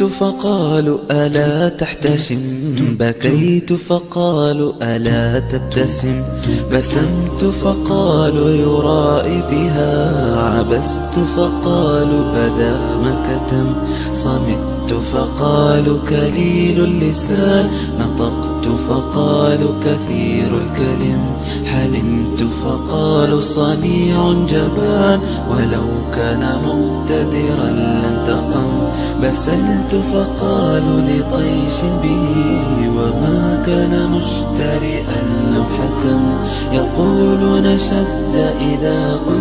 ضحكت فقالوا ألا تحتشم بكيت فقالوا ألا تبتسم؟ بسمت فقالوا يرائي بها عبست فقالوا بدا ما كتم. صمت فقالوا كليل اللسان نطقت فقالوا كثير الكلم. حلمت فقالوا صنيع جبان ولو كان مقتدرا لانتقم بسلت فقالوا لطيش به وما كان مشترئا لو حكم. يقولون شد إذا قلت